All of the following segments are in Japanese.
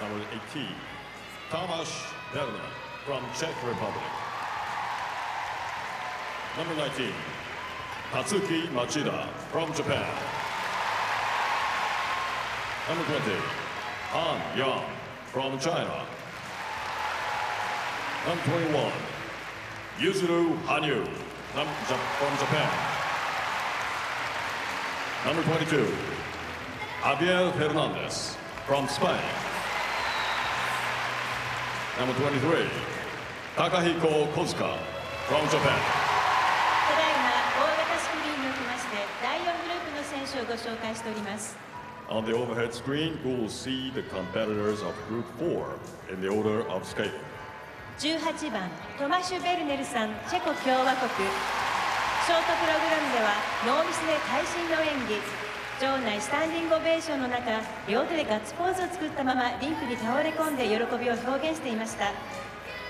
Number 18, Tomasz Werner from Czech Republic. Number 19, Tatsuki Machida from Japan. Number 20, Han Yang from China. Number 21, Yuzuru Hanyu from Japan. Number 22, Javier Hernandez from Spain. Number 23, Takahiko Kozuka from Japan. ただいま大型スクリーンにおきまして第4グループの選手をご紹介しております On the overhead screen, we will see the competitors of Group 4 in the order of skating. 18番トマシュ・ベルネルさんチェコ共和国ショートプログラムではノーミスで会心の演技場内スタンディングオベーションの中両手でガッツポーズを作ったままリンクに倒れ込んで喜びを表現していました。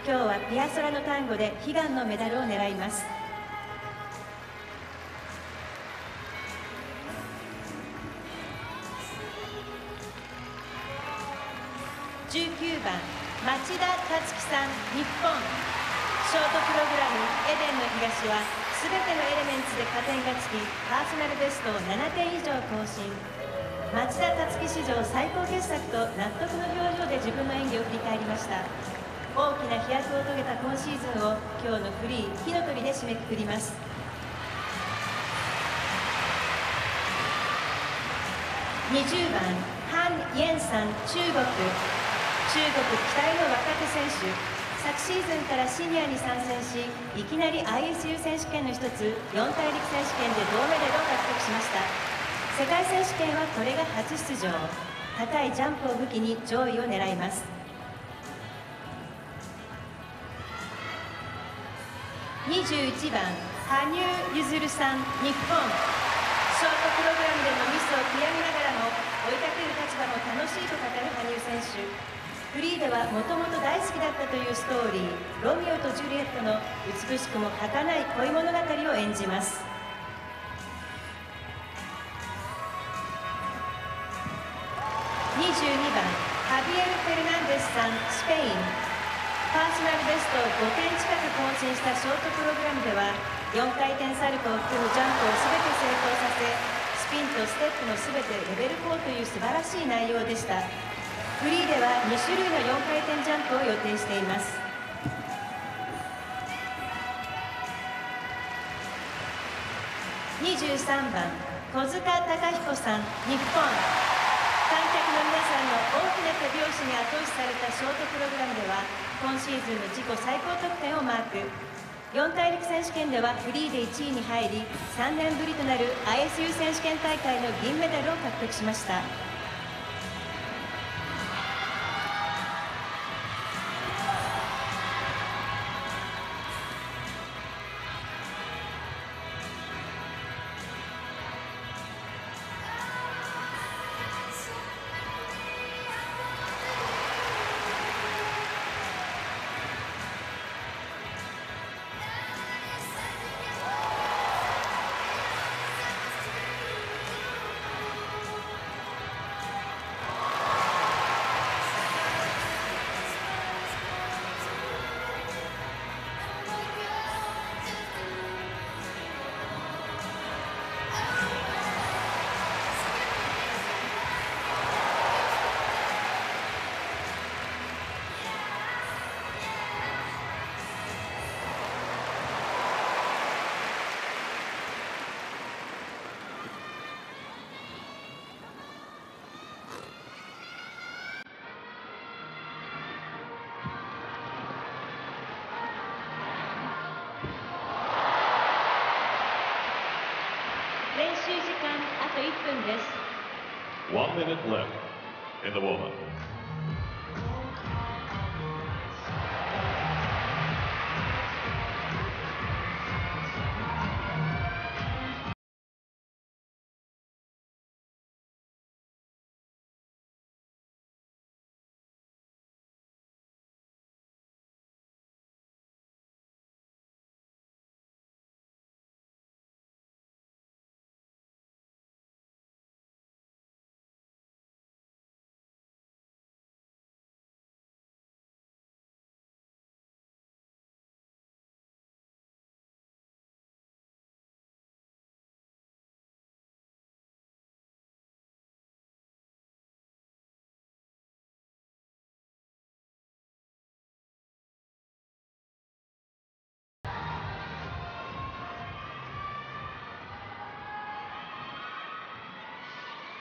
今日はピアソラの単語で悲願のメダルを狙います。19番町田達樹さん日本。ショートプログラム「エデンの東」は全てのエレメンツで加点がつきパーソナルベストを7点以上更新。町田達樹史上最高傑作と納得の表情で自分の演技を振り返りました。大きな飛躍を遂げた今シーズンを今日のフリー火の鳥で締めくくります。20番ハン・イェンさん中国。中国期待の若手選手。昨シーズンからシニアに参戦しいきなり ISU 選手権の一つ四大陸選手権で銅メダルを獲得しました。世界選手権はこれが初出場。高いジャンプを武器に上位を狙います。21番羽生結弦さん日本。ショートプログラムでのミスを悔やみながらも追いかける立場も楽しいと語る羽生選手。フリーではもともと大好きだったというストーリー「ロミオとジュリエット」の美しくも儚い恋物語を演じます。22番ハビエル・フェルナンデスさんスペイン。パーソナルベストを5点近く更新したショートプログラムでは4回転サルコを含むジャンプを全て成功させスピンとステップの全てレベル4という素晴らしい内容でした。フリーでは2種類の4回転ジャンプを予定しています。23番小塚貴彦さん日本。観客の皆さんの大きな手拍子に後押しされたショートプログラムでは今シーズンの自己最高得点をマーク。四大陸選手権ではフリーで1位に入り3年ぶりとなる ISU 選手権大会の銀メダルを獲得しました。間あと1分です One minute left in the woman.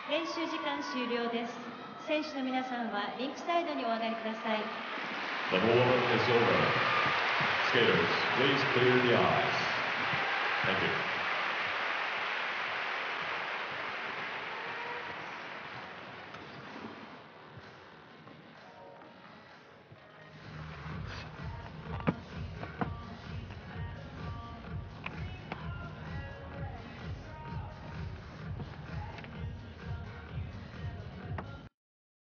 練習時間終了です選手の皆さんはリンクサイドにお上がりください The ball is over. Skaters, please clear the eyes.